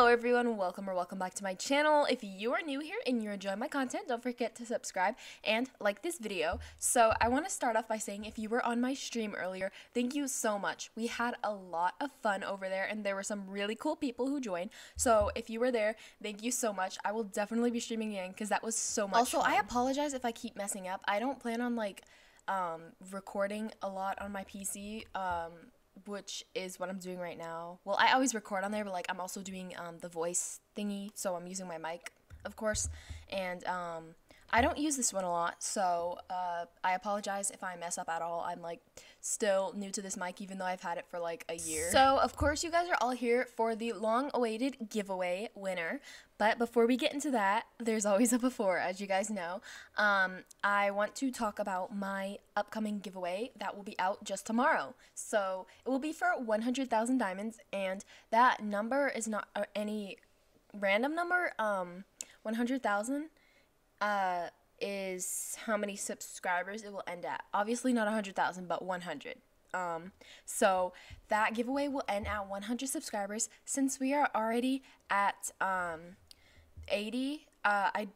Hello everyone, welcome or welcome back to my channel. If you are new here and you're enjoying my content, don't forget to subscribe and like this video. So I want to start off by saying if you were on my stream earlier, thank you so much. We had a lot of fun over there and there were some really cool people who joined. So if you were there, thank you so much. I will definitely be streaming again because that was so much fun. Also, fun. I apologize if I keep messing up. I don't plan on like um, recording a lot on my PC. Um, which is what I'm doing right now. Well, I always record on there, but like I'm also doing um, the voice thingy, so I'm using my mic, of course, and um, I don't use this one a lot, so uh, I apologize if I mess up at all. I'm like still new to this mic, even though I've had it for like a year. So, of course, you guys are all here for the long awaited giveaway winner. But before we get into that, there's always a before, as you guys know. Um, I want to talk about my upcoming giveaway that will be out just tomorrow. So, it will be for 100,000 diamonds, and that number is not uh, any random number. Um, 100,000 uh, is how many subscribers it will end at. Obviously not 100,000, but 100. Um, so that giveaway will end at 100 subscribers. Since we are already at um, 80, uh, I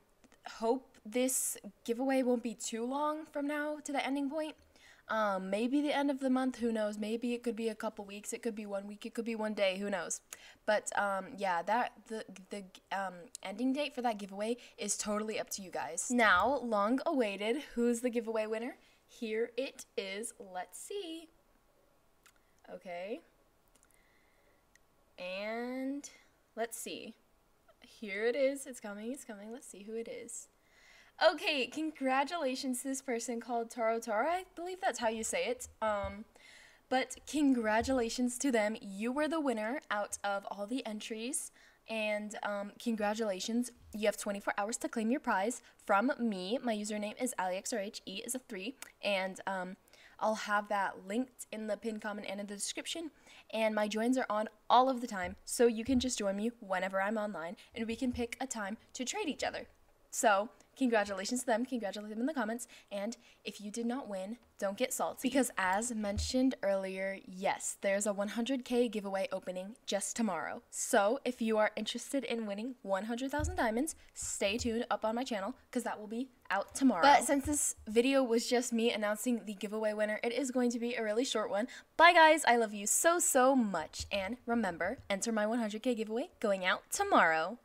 hope this giveaway won't be too long from now to the ending point. Um, maybe the end of the month, who knows? Maybe it could be a couple weeks, it could be one week, it could be one day, who knows? But um, yeah, that the the um, ending date for that giveaway is totally up to you guys. Now, long awaited, who's the giveaway winner? Here it is. Let's see. Okay. And let's see. Here it is. It's coming. It's coming. Let's see who it is. Okay, congratulations to this person called Taro Taro. I believe that's how you say it. Um, but congratulations to them. You were the winner out of all the entries. And um, congratulations. You have 24 hours to claim your prize from me. My username is AlliexRH. E is a 3. And um, I'll have that linked in the pinned comment and in the description. And my joins are on all of the time, so you can just join me whenever I'm online and we can pick a time to trade each other. So, congratulations to them. Congratulate them in the comments. And if you did not win, don't get salty. Because as mentioned earlier, yes, there's a 100k giveaway opening just tomorrow. So if you are interested in winning 100,000 diamonds, stay tuned up on my channel because that will be out tomorrow. But since this video was just me announcing the giveaway winner, it is going to be a really short one. Bye guys, I love you so, so much. And remember, enter my 100k giveaway going out tomorrow.